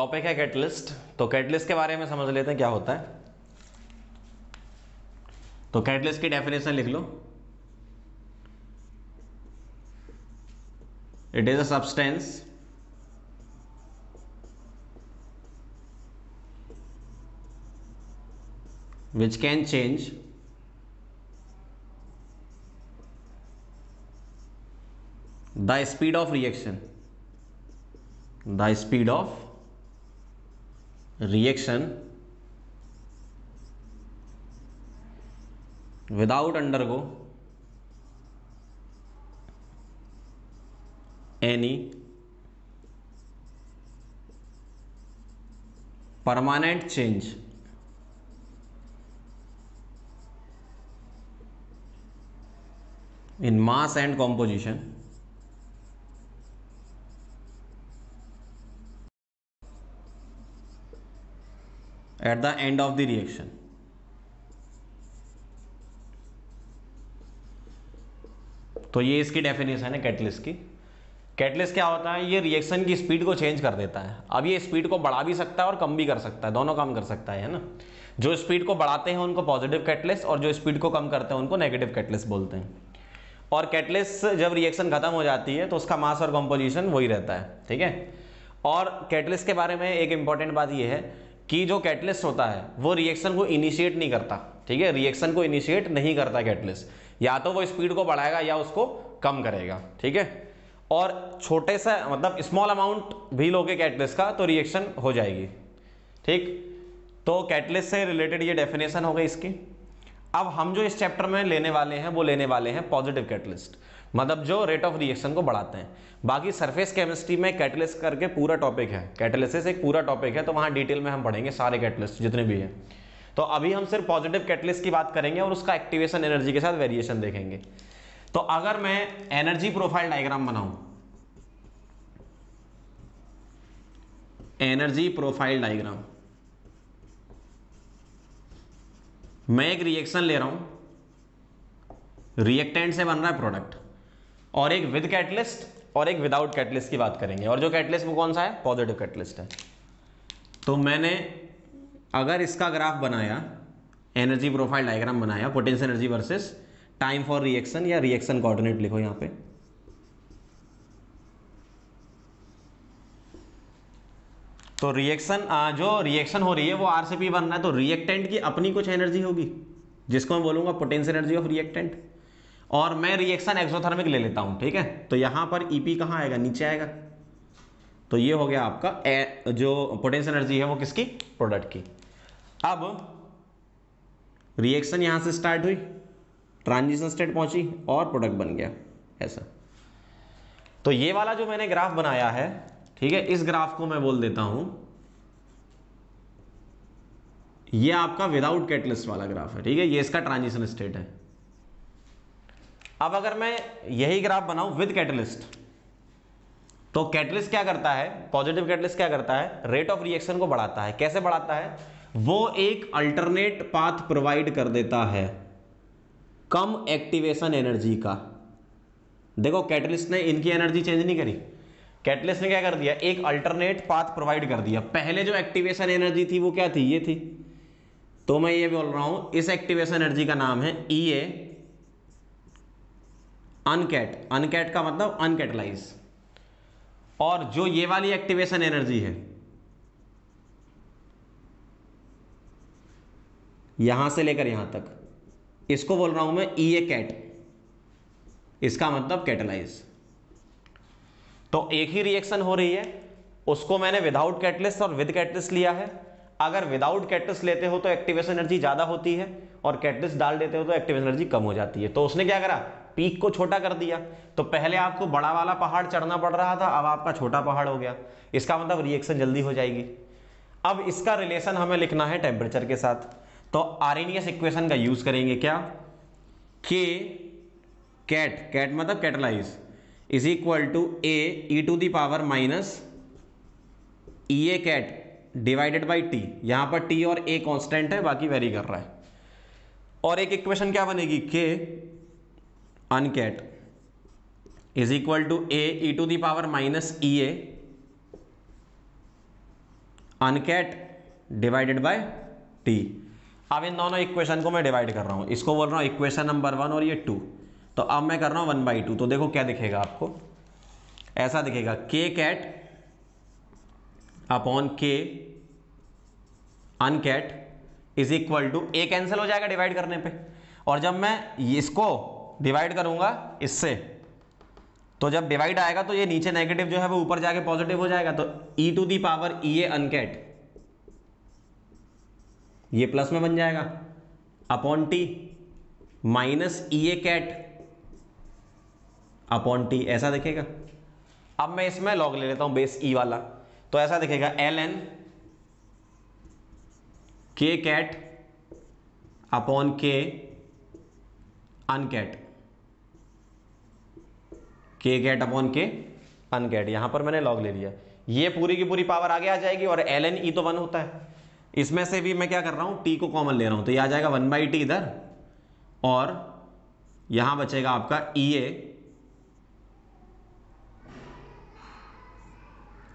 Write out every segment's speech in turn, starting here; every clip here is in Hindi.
टॉपिक है कैटलिस्ट तो कैटलिस्ट के बारे में समझ लेते हैं क्या होता है. तो कैटलिस्ट की डेफिनेशन लिख लो. It is a substance which can change. The speed of reaction. The speed of reaction without undergo any permanent change in mass and composition at the end of the reaction. तो ये इसकी डेफिनेशन है कैटलिस्ट की। कैटलिस्ट क्या होता है? ये रिएक्शन की स्पीड को चेंज कर देता है। अब ये स्पीड को बढ़ा भी सकता है और कम भी कर सकता है। दोनों काम कर सकता है ना? जो स्पीड को बढ़ाते हैं उनको पॉजिटिव कैटलिस्ट और जो स्पीड को कम करते हैं उनको नेगेटिव कैटलिस्ट बोलते हैं। और कैटलिस्ट जब रिएक्शन खत्म हो जाती है तो उसका मास और कंपोजिशन वही रहता है, ठीक है? और कैटलिस्ट के बारे में एक इंपॉर्टेंट बात यह है कि जो कैटलिस्ट होता है, वो रिएक्शन को इनिशिएट नहीं करता, ठीक है? रिएक्शन को इनिशिएट नहीं करता कैटलिस्ट या तो वो स्पीड को बढ़ाएगा या उसको कम करेगा, ठीक है? और छोटे सा मतलब स्मॉल अमाउंट भी लोगे कैटलिस्ट का तो रिएक्शन हो जाएगी, ठीक? तो कैटलिस्ट से रिलेटेड ये डेफिनेशन हो गई इसकी। अब हम जो इस चैप्टर में लेने वाले हैं, वो लेने वाले हैं पॉजिटिव कैटलिस्ट मतलब जो रेट ऑफ़ रिएक्शन को बढ़ाते हैं। बाकी सरफेस केमिस्ट्री में कैटलिस्ट करके पूरा टॉपिक है। कैटलिसिस एक पूरा टॉपिक है तो वहाँ डिटेल में हम पढ़ेंगे सारे कैटलिस्ट जितने भी हैं। तो अभी हम सिर्फ़ पॉजिटिव कैटलिस्ट की बात करेंगे और उसका एक्टिवेशन एनर्जी के साथ वेरिएशन देखेंगे। तो अगर मैं एनर्जी प्रोफ़ाइल डायग्राम बनाऊँ। एनर्जी प्रोफ़ाइल डायग्राम मैं एक रिएक्शन ले रहा हूँ। रिएक्टेंट से बन रहा है प्रोडक्ट और एक विद कैटलिस्ट और एक विदाउट कैटलिस्ट की बात करेंगे। और जो कैटलिस्ट वो कौन सा है? पॉजिटिव कैटलिस्ट है। तो मैंने अगर इसका ग्राफ बनाया एनर्जी प्रोफ़ाइल डायग्राम बनाया potential energy versus time for reaction या रिएक्शन कोऑर्डिनेट लिखो यहाँ पे। तो रिएक्शन जो रिएक्शन हो रही है वो आरसीपी बन रहा है तो रिएक्टेंट की अपनी कुछ एनर्जी होगी जिसको मैं बोलूँगा पोटेंशियल एनर्जी ऑफ़ रिएक्टेंट और मैं रिएक्शन एक्सोथर्मिक ले लेता हूँ ठीक है? तो यहाँ पर ईपी कहाँ आएगा? नीचे आएगा। तो ये हो गया आपका ए, जो पोटेंशियल एनर्जी है वो किसकी? प्रोडक्ट की। अब रिएक्शन यहाँ से स्टार्ट हुई ट्रांजिशन स्टेट पहुँची और प्रोडक्ट बन गया ऐसा। तो ये वाला जो मैंने ग्राफ बनाया है ठीक है, इस ग्राफ को मैं बोल देता हूँ। ये आपका विदाउट कैटलिस्ट वाला ग्राफ है, ठीक है, ये इसका ट्रांजिशन स्टेट है। अब अगर मैं यही ग्राफ बनाऊँ विद कैटलिस्ट तो कैटलिस्ट क्या करता है पॉजिटिव कैटलिस्ट क्या करता है रेट ऑफ़ रिएक्शन को बढ़ाता है। कैसे बढ़ाता है? वो एक अल्टरनेट पाथ प्रोवाइड कर देता है कम एक्टिवेशन एनर्जी का। देखो कैटलिस्ट ने इनकी एनर्जी चेंज नहीं करी। कैटलिस्ट ने क्या कर दिया? एक अल्टरनेट पाथ प्रोवाइड कर दिया। पहले जो एक्टिवेशन एनर्जी थी, वो क्या थी? ये थी। तो मैं ये बोल रहा हूँ, इस एक्टिवेशन एनर्जी का नाम है ई ए अनकैट अनकैट का मतलब अनकैटलाइज और जो ये वाली एक्टिवेशन एनर्जी है, यहाँ से लेकर यहाँ तक, इसको बोल रहा हूँ मैं ई ए कैट इसका मतलब कैटलाइज तो एक ही रिएक्शन हो रही है। उसको मैंने विदाउट कैटलिस्ट और विद कैटलिस्ट लिया है। अगर विदाउट कैटलिस्ट लेते हो तो एक्टिवेशन एनर्जी ज़्यादा होती है और कैटलिस्ट डाल देते हो तो एक्टिवेशन एनर्जी कम हो जाती है। तो उसने क्या करा? पीक को छोटा कर दिया। तो पहले आपको बड़ा वाला पहाड़ चढ़ना पड़ रहा था, अब आपका छोटा पहाड़ हो गया। इसका मतलब रिएक्शन जल्दी हो जाएगी। अब इसका रिलेशन हमें लिखना है टेम्परेचर के साथ। तो आरएनएस इक्वेशन का यूज़ करेंगे क्या? के कैट कैट मतलब catalyse is equal to A e to the power minus E A cat divided by T यहाँ पर टी और ए कांस्टेंट है, बाकी वेरी कर रहा है। और एक इक्वेशन क्या बनेगी? K uncat is equal to A e to the power minus E A uncat divided by T अब इन दोनों इक्वेशन को मैं डिवाइड कर रहा हूँ। इसको बोल रहा हूँ इक्वेशन नंबर वन और ये टू तो अब मैं कर रहा हूँ वन बाई टू तो देखो क्या दिखेगा आपको। ऐसा दिखेगा K cat upon K uncat is equal to A cancel हो जाएगा डिवाइड करने पे। और जब मैं इसको डिवाइड करूँगा इससे तो जब डिवाइड आएगा तो ये नीचे नेगेटिव जो है वो ऊपर जाके पॉजिटिव हो जाएगा। तो e to the power E A अनकैट ये प्लस में बन जाएगा। Upon T minus E A cat upon T, ऐसा दिखेगा? अब मैं इसमें लॉग ले लेता हूँ बेस ई वाला। तो ऐसा दिखेगा L N K cat upon K uncat के कैट अपॉन के अनकैट यहाँ पर मैंने लॉग ले लिया। ये पूरी की पूरी पावर आगे आ जाएगी और एल एन ई तो वन होता है। इसमें से भी मैं क्या कर रहा हूँ टी को कॉमन ले रहा हूँ। तो ये आ जाएगा वन बाई टी इधर, और यहाँ बचेगा आपका ई A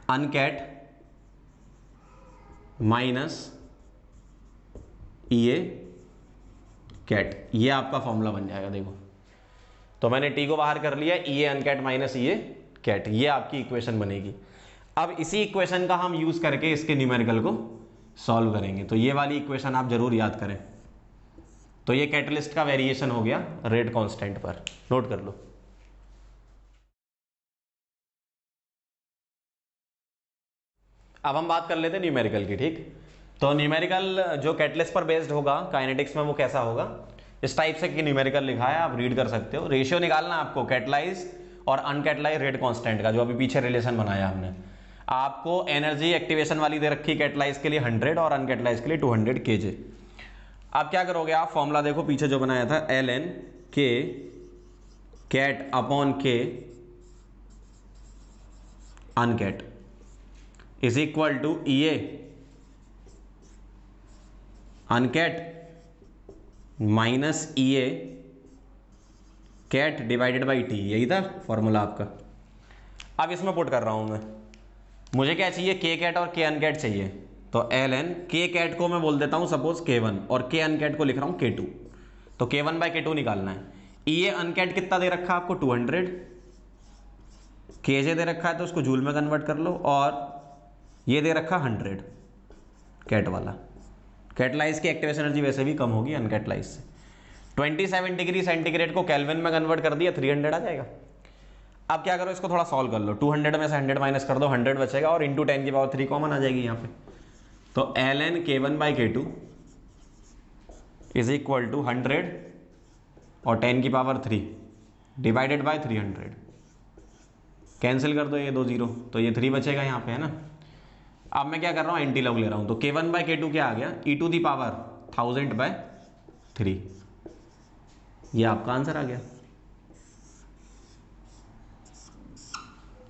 uncat minus E A cat ये आपका फॉर्मूला बन जाएगा, देखो। तो मैंने टी को बाहर कर लिया ई A uncat minus A cat ये आपकी इक्वेशन बनेगी। अब इसी इक्वेशन का हम यूज़ करके इसके न्यूमेरिकल को सॉल्व करेंगे। तो ये वाली इक्वेशन आप ज़रूर याद करें। तो ये कैटलिस्ट का वेरिएशन हो गया रेट कांस्टेंट पर। नोट कर लो। अब हम बात कर लेते हैं न्यूमेरिकल की, ठीक? तो न्यूमेरिकल जो कैटलिस्ट पर बेस्ड होगा काइनेटिक्स में वो कैसा होगा? इस टाइप से कि न्यूमेरिकल लिखा है, आप रीड कर सकते हो। रेशियो निकालना आपको कैटलाइज और अनकैटलाइज रेट कांस्टेंट का, जो अभी पीछे रिलेशन बनाया हमने। आपको एनर्जी एक्टिवेशन वाली दे रखी कैटलाइज के लिए 100 और अनकैटलाइज के लिए 200 हंड्रेड के जे आप क्या करोगे आप? फॉर्मूला देखो, पीछे जो बनाया था L N K cat upon K uncat is equal to E A uncat minus E A cat divided by T यही था फॉर्मूला आपका। अब इसमें पुट कर रहा हूँ मैं। मुझे क्या चाहिए? के कैट और के अनकैट चाहिए। तो एल एन के कैट को मैं बोल देता हूँ सपोज़ के वन और के अनकैट को लिख रहा हूँ के टू तो के वन बाय के टू निकालना है। ई ए अनकैट कितना दे रखा है आपको? टू हंड्रेड के जे दे रखा है तो उसको जूल में कन्वर्ट कर लो और ये दे रखा हंड्रेड कैट वाला। कैटलाइज की एक्टिवेशन एनर्जी वैसे भी कम होगी अनकैटलाइज से। 27 डिग्री सेंटीग्रेड को कैलविन में कन्वर्ट कर दिया 300 आ जाएगा। अब क्या करो, इसको थोड़ा सॉल्व कर लो। 200 में से 100 माइनस कर दो 100 बचेगा और इंटू टेन की पावर थ्री कॉमन आ जाएगी यहाँ पे। तो L N K one by K two is equal to hundred और टेन की power three divided by three hundred. Cancel कर दो ये दो ज़ीरो तो ये थ्री बचेगा यहाँ पे, है ना? अब मैं क्या कर रहा हूँ? एंटी लॉग ले रहा हूँ। तो के वन बाय के टू क्या आ गया? E to the power thousand by three ये आपका आंसर आ गया।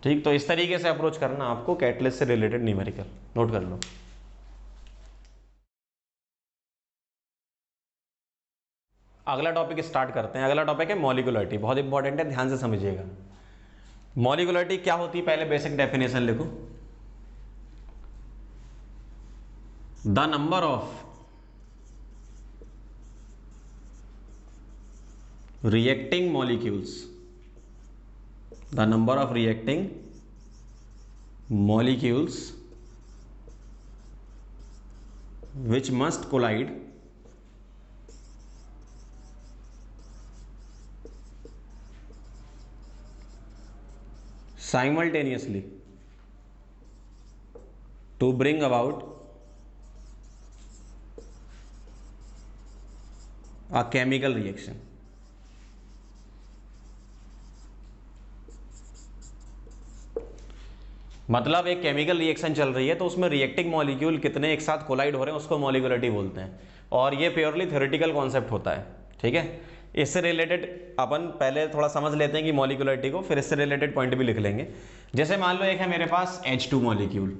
ठीक तो इस तरीके से अप्रोच करना आपको कैटलिस्ट से रिलेटेड न्यूमेरिकल नोट कर लो। अगला टॉपिक स्टार्ट करते हैं। अगला टॉपिक है मॉलिकुलरिटी बहुत इंपॉर्टेंट है, ध्यान से समझिएगा। मॉलिकुलरिटी क्या होती है? पहले बेसिक डेफिनेशन लिखो। the number of reacting molecules. The number of reacting molecules which must collide simultaneously to bring about a chemical reaction. मतलब एक केमिकल रिएक्शन चल रही है तो उसमें रिएक्टिंग मॉलिक्यूल कितने एक साथ कोलाइड हो रहे हैं, उसको मॉलिकुलरिटी बोलते हैं। और ये प्योरली थ्योरेटिकल कॉन्सेप्ट होता है, ठीक है? इससे रिलेटेड अपन पहले थोड़ा समझ लेते हैं कि मॉलिकुलरिटी को, फिर इससे रिलेटेड पॉइंट भी लिख लेंगे। जैसे मान लो एक है मेरे पास एच टू मॉलिक्यूल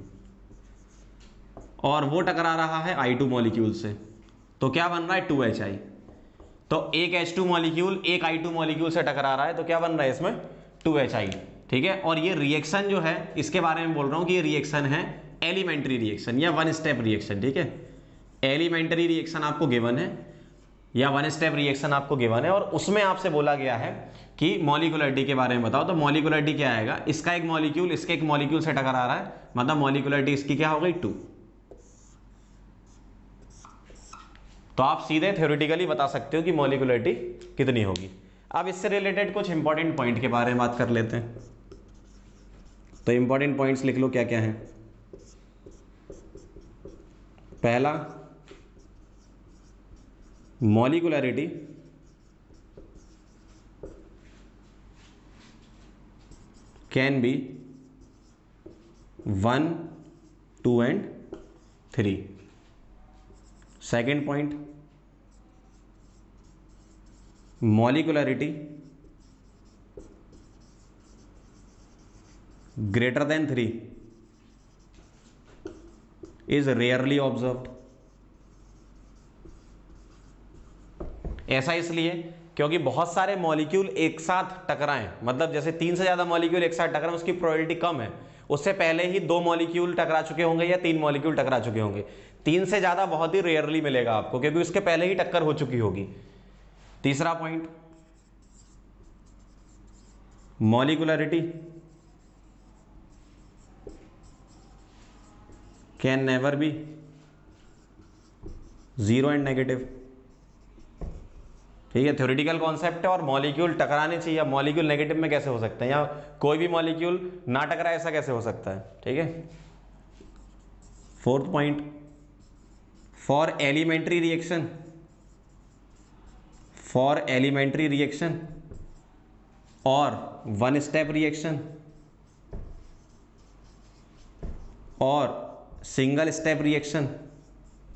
और वो टकरा रहा है आई टू मॉलिक्यूल से तो क्या बन रहा है टू एच आई तो एक एच टू मॉलिक्यूल एक आई टू मॉलिक्यूल से टकरा रहा है तो क्या बन रहा है इसमें? टू एच आई ठीक है? और ये रिएक्शन जो है, इसके बारे में बोल रहा हूँ कि ये रिएक्शन है एलिमेंट्री रिएक्शन या वन स्टेप रिएक्शन ठीक है? एलिमेंट्री रिएक्शन आपको गिवन है या वन स्टेप रिएक्शन आपको गिवन है, और उसमें आपसे बोला गया है कि मॉलिकुलरिटी के बारे में बताओ। तो मॉलिकुलरिटी क्या आएगा? इसका एक मॉलिक्यूल इसके एक मॉलिक्यूल से टकरा रहा है मतलब मॉलिकुलरिटी इसकी क्या हो गई? टू तो आप सीधे थ्योरेटिकली बता सकते हो कि मोलिकुलरिटी कितनी होगी। अब इससे रिलेटेड कुछ इंपॉर्टेंट पॉइंट के बारे में बात कर लेते हैं। तो इंपॉर्टेंट पॉइंट्स लिख लो क्या क्या है। पहला molecularity can be one two and three second point molecularity greater than three is rarely observed ऐसा इसलिए क्योंकि बहुत सारे मॉलिक्यूल एक साथ टकराएँ। मतलब जैसे तीन से ज़्यादा मॉलिक्यूल एक साथ टकराएँ, उसकी प्रोबेबिलिटी कम है। उससे पहले ही दो मॉलिक्यूल टकरा चुके होंगे या तीन मॉलिक्यूल टकरा चुके होंगे। तीन से ज़्यादा बहुत ही रेयरली मिलेगा आपको, क्योंकि उसके पहले ही टक्कर हो चुकी होगी। तीसरा point molecularity can never be zero and negative ठीक है थ्योरेटिकल कॉन्सेप्ट है और मॉलिक्यूल टकराने चाहिए। मॉलिक्यूल नेगेटिव में कैसे हो सकते हैं? या कोई भी मॉलिक्यूल ना टकराए, ऐसा कैसे हो सकता है? ठीक है? Fourth point for elementary reaction for elementary reaction और वन स्टेप रिएक्शन और सिंगल स्टेप रिएक्शन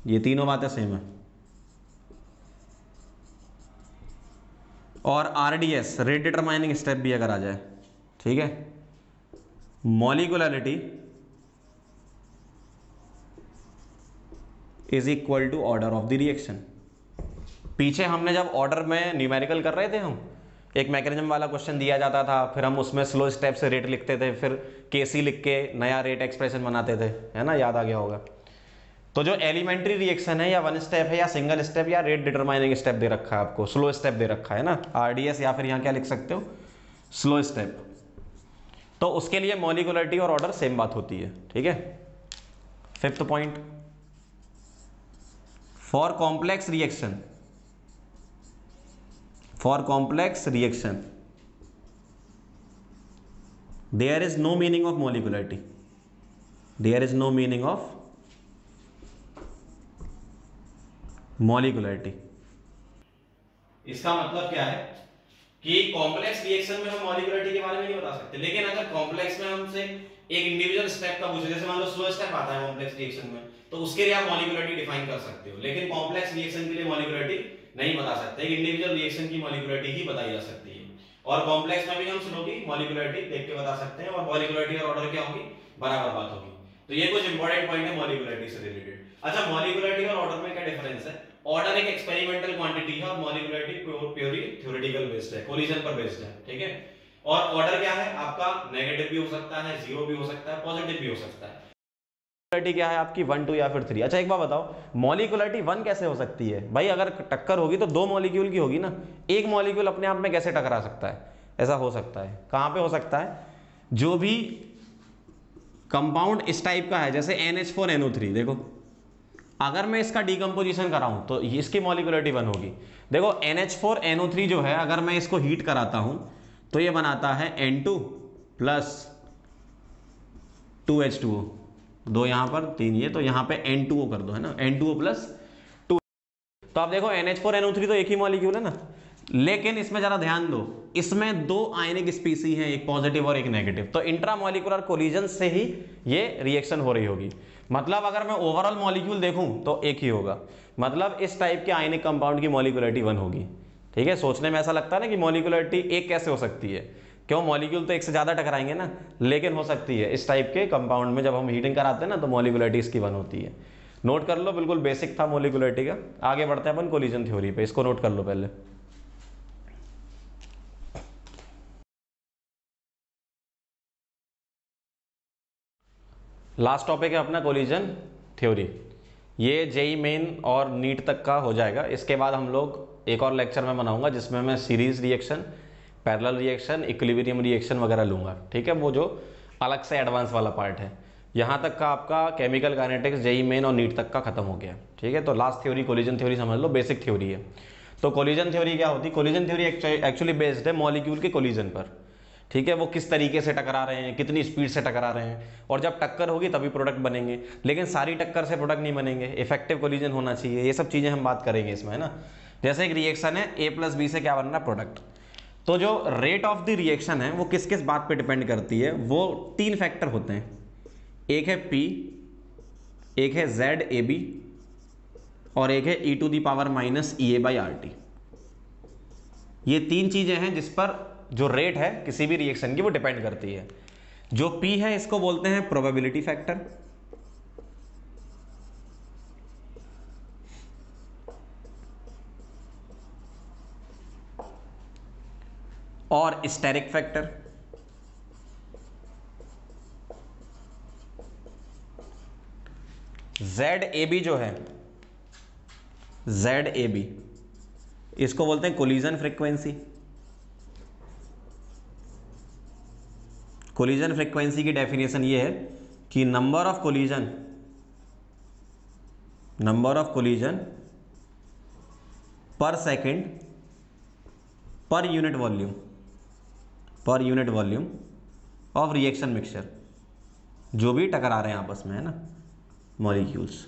ये तीनों बातें सेम है. और R D S rate determining step भी अगर आ जाए, ठीक है? Molecularity is equal to order of the reaction पीछे हमने जब ऑर्डर में न्यूमेरिकल कर रहे थे हम, एक मैकेनिज्म वाला क्वेश्चन दिया जाता था, फिर हम उसमें स्लो स्टेप से रेट लिखते थे, फिर केसी लिख के नया रेट एक्सप्रेशन बनाते थे, है ना? याद आ गया होगा। तो जो एलिमेंट्री रिएक्शन है, या वन स्टेप है, या सिंगल स्टेप या रेट डिटरमाइनिंग स्टेप दे रखा है आपको स्लो स्टेप दे रखा है ना? आरडीएस या फिर यहाँ क्या लिख सकते हो? स्लो स्टेप तो उसके लिए मॉलिकुलरिटी और ऑर्डर सेम बात होती है, ठीक है? Fifth point for complex reaction for complex reaction there is no meaning of molecularity there is no meaning of molecularity इसका मतलब क्या है? कि कॉम्प्लेक्स रिएक्शन में हम मॉलिकुलरिटी के बारे में नहीं बता सकते। लेकिन अगर कॉम्प्लेक्स में हमसे एक इंडिविजुअल स्टेप का पूछे, जैसे मान लो स्लो स्टेप आता है कॉम्प्लेक्स रिएक्शन में। तो उसके लिए आप मॉलिकुलरिटी डिफाइन कर सकते हो। लेकिन कॉम्प्लेक्स रिएक्शन के लिए मॉलिकुलरिटी नहीं बता सकते। इंडिविजुअल रिएक्शन की मॉलिकुलरिटी ही बताई जा सकती है। और कॉम्प्लेक्स में भी हम की मॉलिकुलरिटी देख के बता सकते हैं। और मॉलिकुलरिटी और ऑर्डर क्या होगी? बराबर बात होगी। तो ये कुछ इंपॉर्टेंट पॉइंट है मॉलिकुलरिटी से रिलेटेड अच्छा मॉलिकुलरिटी और ऑर्डर में क्या डिफरेंस है? ऑर्डर एक एक्सपेरिमेंटल क्वांटिटी है और मॉलिकुलरिटी प्योरली थ्योरेटिकल बेस्ड है कोलिजन पर बेस्ड है, ठीक है? और ऑर्डर क्या है? आपका नेगेटिव भी हो सकता है ज़ीरो भी हो सकता है पॉजिटिव भी हो सकता है। मॉलिकुलरिटी क्या है आपकी? वन टू या फिर थ्री अच्छा एक बात बताओ मॉलिकुलरिटी वन कैसे हो सकती है? भाई, अगर टक्कर होगी तो दो मॉलिक्यूल की होगी ना। एक मॉलिक्यूल अपने आप में कैसे टकरा सकता है? ऐसा हो सकता है। कहाँ पे हो सकता है? जो भी कंपाउंड इस टाइप का है, जैसे NH4NO3 देखो। अगर मैं इसका डिकम्पोजिशन कराऊं तो इसकी मॉलिकुलरिटी वन होगी। देखो NH4NO3 जो है, अगर मैं इसको हीट कराता हूँ तो ये बनाता है N2 plus two H to दो यहाँ पर, तीन ये तो यहाँ पे N2O कर दो, है ना? एन N2O प्लस टू तो आप देखो NH4NO3 तो एक ही मॉलिक्यूल है ना? लेकिन इसमें जरा ध्यान दो, इसमें दो आयनिक स्पीसी हैं, एक पॉजिटिव और एक नेगेटिव तो इंट्रा इंट्रामोलिकुलर कोलिजन से ही ये रिएक्शन हो रही होगी। मतलब अगर मैं ओवरऑल मॉलिक्यूल देखूँ तो एक ही होगा। मतलब इस टाइप के आयनिक कंपाउंड की मॉलिकुलरिटी वन होगी। ठीक है? सोचने में ऐसा लगता है ना कि मॉलिकुलरिटी एक कैसे हो सकती है? क्यों? मॉलिक्यूल तो एक से ज़्यादा टकराएँगे ना। लेकिन हो सकती है, इस टाइप के कंपाउंड में जब हम हीटिंग कराते हैं ना तो मॉलिकुलरिटी इसकी वन होती है। नोट कर लो, बिल्कुल बेसिक था मॉलिकुलरिटी का। आगे बढ़ते हैं अपन कोलिजन थ्योरी पे, इसको नोट कर लो पहले। लास्ट टॉपिक है अपना कोलिजन थ्योरी ये जेई मेन और नीट तक का हो जाएगा। इसके बाद हम लोग एक और लेक्चर में बनाऊँगा, जिसमें मैं series reaction parallel reaction equilibrium reaction वगैरह लूँगा। ठीक है? वो जो अलग से एडवांस वाला पार्ट है। यहाँ तक का आपका केमिकल काइनेटिक्स जेई मेन और नीट तक का खत्म हो गया। ठीक है? तो लास्ट थ्योरी कोलिजन थ्योरी समझ लो बेसिक थ्योरी है। तो कोलिजन थ्योरी क्या होती? है कोलिजन थ्योरी एक्चुअली बेस्ड है मॉलिक्यूल के कोलिजन पर। ठीक है? वो किस तरीके से टकरा रहे हैं, कितनी स्पीड से टकरा रहे हैं। और जब टक्कर होगी, तभी प्रोडक्ट बनेंगे। लेकिन सारी टक्कर से प्रोडक्ट नहीं बनेंगे। इफ़ेक्टिव कोलिजन होना चाहिए। ये सब चीज़ें हम बात करेंगे इसमें, है ना? जैसे एक रिएक्शन है ए प्लस बी से क्या बनना प्रोडक्ट तो जो रेट ऑफ़ द रिएक्शन है, वो किस किस बात पे डिपेंड करती है, वो तीन फैक्टर होते हैं। एक है पी एक है जेड ए बी और एक है e to the power minus E A by R T ये तीन चीज़ें हैं जिस पर जो रेट है, किसी भी रिएक्शन की, वो डिपेंड करती है। जो पी है, इसको बोलते हैं प्रोबेबिलिटी फैक्टर और steric factor Z A B जो है जेड ए बी इसको बोलते हैं कोलिजन फ्रीक्वेंसी कोलिजन फ्रीक्वेंसी की डेफिनेशन ये है कि number of collision number of collision per second per unit volume per unit volume of reaction mixture जो भी टकरा रहे हैं आपस में, है ना मॉलिक्यूल्स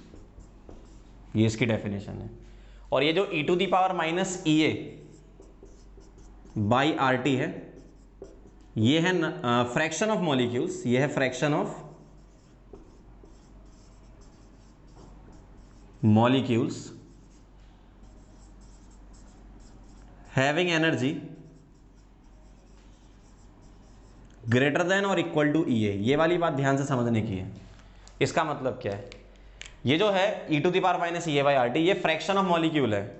ये इसकी डेफिनेशन है। और ये जो e to the power minus E A by R T है, ये है फ्रैक्शन ऑफ़ मॉलिक्यूल्स ये है fraction of molecules having energy greater than और इक्वल टू ई ए ये वाली बात ध्यान से समझने की है। इसका मतलब क्या है? ये जो है e to the power minus E A by R T ये फ्रैक्शन ऑफ़ मॉलिक्यूल है,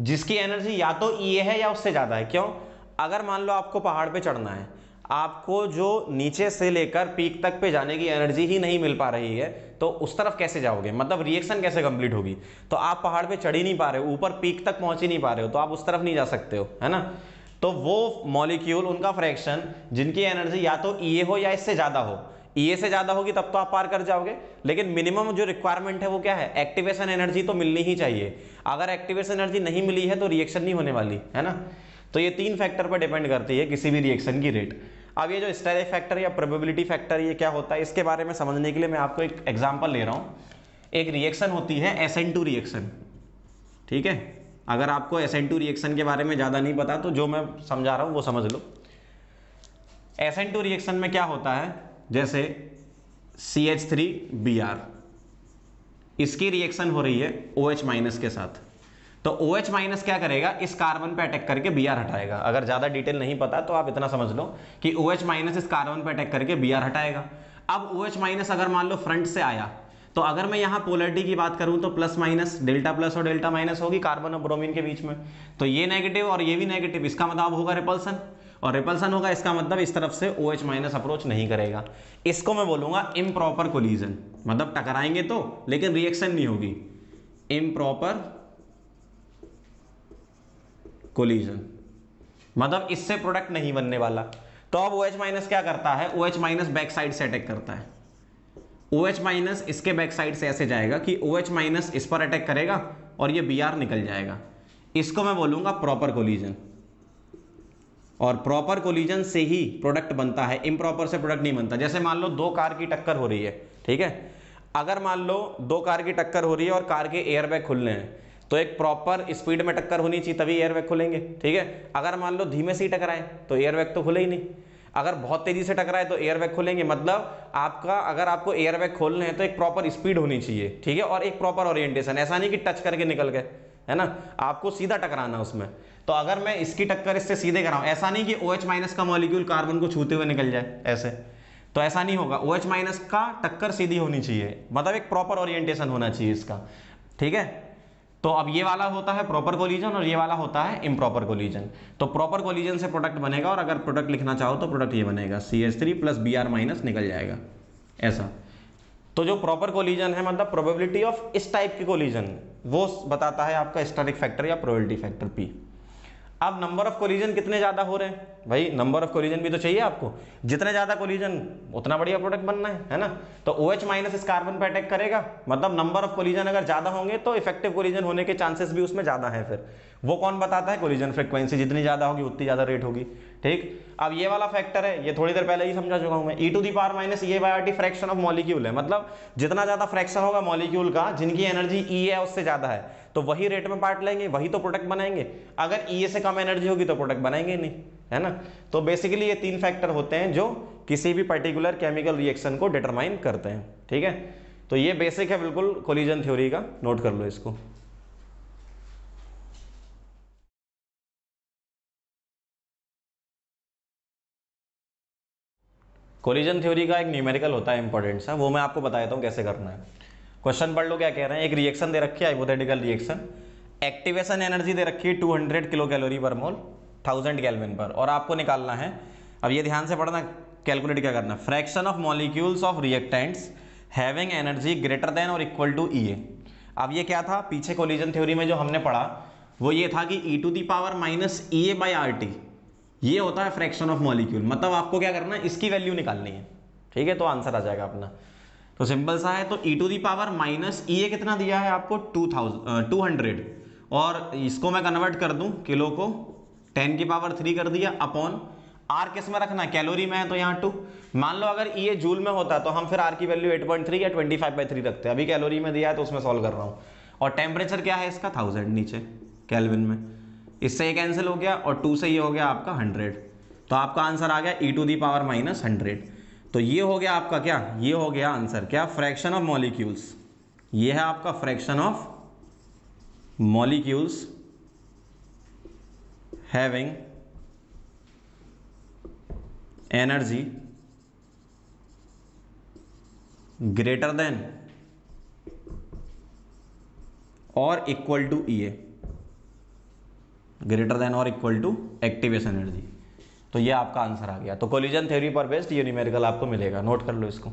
जिसकी एनर्जी या तो ई ए है या उससे ज़्यादा है। क्यों? अगर मान लो आपको पहाड़ पे चढ़ना है, आपको जो नीचे से लेकर पीक तक पे जाने की एनर्जी ही नहीं मिल पा रही है तो उस तरफ़ कैसे जाओगे? मतलब रिएक्शन कैसे कंप्लीट होगी? तो आप पहाड़ पे चढ़ ही नहीं पा रहे हो, ऊपर पीक तक पहुँच ही नहीं पा रहे हो तो आप उस तरफ़ नहीं जा सकते हो, है ना? तो वो मॉलिक्यूल उनका फ्रैक्शन जिनकी एनर्जी या तो ईए हो या इससे ज़्यादा हो। ईए से ज़्यादा होगी तब तो आप पार कर जाओगे। लेकिन मिनिमम जो रिक्वायरमेंट है वो क्या है? एक्टिवेशन एनर्जी तो मिलनी ही चाहिए। अगर एक्टिवेशन एनर्जी नहीं मिली है तो रिएक्शन नहीं होने वाली, है ना? तो ये तीन फैक्टर पर डिपेंड करती है किसी भी रिएक्शन की रेट अब ये जो स्टेरे फैक्टर या प्रोबेबिलिटी फैक्टर ये क्या होता है? इसके बारे में समझने के लिए मैं आपको एक एग्ज़ाम्पल ले रहा हूँ। एक रिएक्शन होती है एस रिएक्शन ठीक है? अगर आपको एस एन टू रिएक्शन के बारे में ज़्यादा नहीं पता तो जो मैं समझा रहा हूँ, वो समझ लो। एस एन टू रिएक्शन में क्या होता है? जैसे C H three B R इसकी रिएक्शन हो रही है ओ एच माइनस के साथ। तो ओ OH माइनस क्या करेगा? इस कार्बन पे अटैक करके बी आर हटाएगा। अगर ज़्यादा डिटेल नहीं पता तो आप इतना समझ लो कि ओ OH माइनस इस कार्बन पे अटैक करके बी आर हटाएगा। अब ओ OH माइनस अगर मान लो फ्रंट से आया तो अगर मैं यहाँ पोलरिटी की बात करूँ तो प्लस माइनस डेल्टा प्लस और डेल्टा माइनस होगी कार्बन और ब्रोमीन के बीच में। तो ये नेगेटिव और ये भी नेगेटिव इसका मतलब होगा रिपल्सन और रिपल्सन होगा, इसका मतलब इस तरफ़ से ओ OH माइनस अप्रोच नहीं करेगा। इसको मैं बोलूँगा इम प्रॉपर कोलिजन मतलब टकराएँगे तो लेकिन रिएक्शन नहीं होगी। इम प्रॉपर कोलिजन मतलब इससे प्रोडक्ट नहीं बनने वाला। तो अब ओ OH माइनस क्या करता है? O OH minus back side से अटैक करता है। ओ OH माइनस इसके बैक साइड से ऐसे जाएगा कि ओ OH माइनस इस पर अटैक करेगा और ये बी आर निकल जाएगा। इसको मैं बोलूँगा प्रॉपर कोलिजन और प्रॉपर कोलिजन से ही प्रोडक्ट बनता है। इम्प्रॉपर से प्रोडक्ट नहीं बनता। जैसे मान लो दो कार की टक्कर हो रही है, ठीक है? अगर मान लो दो कार की टक्कर हो रही है और कार के एयर बैग खुलने हैं तो एक प्रॉपर स्पीड में टक्कर होनी चाहिए, तभी एयरबैग खुलेंगे, ठीक है? अगर मान लो धीमे से ही टकराए तो एयरबैग तो खुले ही नहीं। अगर बहुत तेज़ी से टकराए तो एयरबैग खोलेंगे। मतलब आपका, अगर आपको एयरबैग खोलने हैं तो एक प्रॉपर स्पीड होनी चाहिए, ठीक है? और एक प्रॉपर ओरिएंटेशन। ऐसा नहीं कि टच करके निकल गए, है ना? आपको सीधा टकराना उसमें। तो अगर मैं इसकी टक्कर इससे सीधे कराऊं, ऐसा नहीं कि ओ OH माइनस का मॉलिक्यूल कार्बन को छूते हुए निकल जाए, ऐसे। तो ऐसा नहीं होगा। ओ OH माइनस का टक्कर सीधी होनी चाहिए। मतलब एक प्रॉपर ओरिएंटेशन होना चाहिए इसका, ठीक है? तो अब ये वाला होता है प्रॉपर कोलिजन और ये वाला होता है इम्प्रॉपर कोलिजन तो प्रॉपर कोलिजन से प्रोडक्ट बनेगा और अगर प्रोडक्ट लिखना चाहो तो प्रोडक्ट ये बनेगा. C S three plus B R minus निकल जाएगा. ऐसा. तो जो प्रॉपर कोलिजन है मतलब प्रोबेबिलिटी ऑफ़ इस टाइप की कोलिजन वो बताता है आपका स्टैटिक फैक्टर या प्रोबेबिलिटी फैक्टर पी अब नंबर ऑफ़ कोलिजन कितने ज़्यादा हो रहे हैं? भाई नंबर ऑफ़ कोलिजन भी तो चाहिए आपको। जितने ज़्यादा कोलिजन उतना बढ़िया प्रोडक्ट बनना है है ना? तो ओ एच माइनस इस कार्बन पर अटैक करेगा। मतलब नंबर ऑफ़ कोलिजन अगर ज़्यादा होंगे तो इफ़ेक्टिव कोलिजन होने के चांसेस भी उसमें ज़्यादा है फिर। वो कौन बताता है? कोलिजन फ्रिक्वेंसी जितनी ज़्यादा होगी, उतनी ज़्यादा रेट होगी। ठीक? अब ये वाला फैक्टर है, ये थोड़ी देर पहले ही समझा चुका हूँ मैं। E to the power minus E by T fraction of molecule है। मतलब जितना ज़्यादा फ्रैक्शन होगा मॉलिक्यूल का, जिनकी एनर्जी ई है, उससे ज़्यादा है। तो वही रेट में पार्ट लेंगे, वही तो प्रोडक्ट बनाएँगे। अगर ई से कम एनर्जी होगी तो प्रोडक्ट बनाएँगे नहीं, है ना? तो बेसिकली ये तीन फैक्टर होते हैं जो किसी भी पर्टिकुलर केमिकल रिएक्शन को डिटरमाइन करते हैं। ठीक है? तो ये बेसिक है, बिल्कुल कोलिजन थ्योरी का। नोट कर लो इसको। कोलिजन थ्योरी का एक न्यूमेरिकल होता है इंपॉर्टेंट सा, वो मैं आपको बता देता हूँ कैसे करना है। क्वेश्चन पढ़ लो, क्या कह रहे हैं? एक रिएक्शन दे रखी है हाइपोथेटिकल रिएक्शन एक्टिवेशन एनर्जी दे रखी है 200 किलो कैलोरी पर मोल थाउज़ेंड कैलविन पर। और आपको निकालना है, अब ये ध्यान से पढ़ना कैलकुलेट क्या करना fraction of molecules of reactants having energy greater than और इक्वल टू ई अब ये क्या था? पीछे कोलिजन थ्योरी में जो हमने पढ़ा, वो ये था कि e to the power minus E A by R T ये होता है फ्रैक्शन ऑफ़ मॉलिक्यूल मतलब आपको क्या करना है? इसकी वैल्यू निकालनी है। ठीक है? तो आंसर आ जाएगा अपना। तो सिंपल सा है तो e to the power minus E A कितना दिया है आपको? टू थाउज़ेंड टू हंड्रेड और इसको मैं कन्वर्ट कर दूँ किलो को। टेन की पावर थ्री कर दिया अपॉन आर किसमें रखना कैलोरी में है तो यहाँ टू मान लो अगर ये जूल में होता तो हम फिर आर की वैल्यू 8.3 या 25 बाई थ्री रखते अभी कैलोरी में दिया है तो उसमें सॉल्व कर रहा हूँ। और टेम्परेचर क्या है इसका? थाउज़ेंड नीचे कैलविन में। इससे ये कैंसिल हो गया और टू से ये हो गया आपका हंड्रेड तो आपका आंसर आ गया e to the power minus hundred तो ये हो गया आपका क्या? ये हो गया आंसर क्या? फ्रैक्शन ऑफ़ मॉलिक्यूल्स ये है आपका fraction of molecules having energy greater than और equal to E A greater than और इक्वल टू एक्टिवेशन एनर्जी तो ये आपका आंसर आ गया। तो कोलिजन थ्योरी पर बेस्ड ये न्यूमेरिकल आपको मिलेगा। नोट कर लो इसको।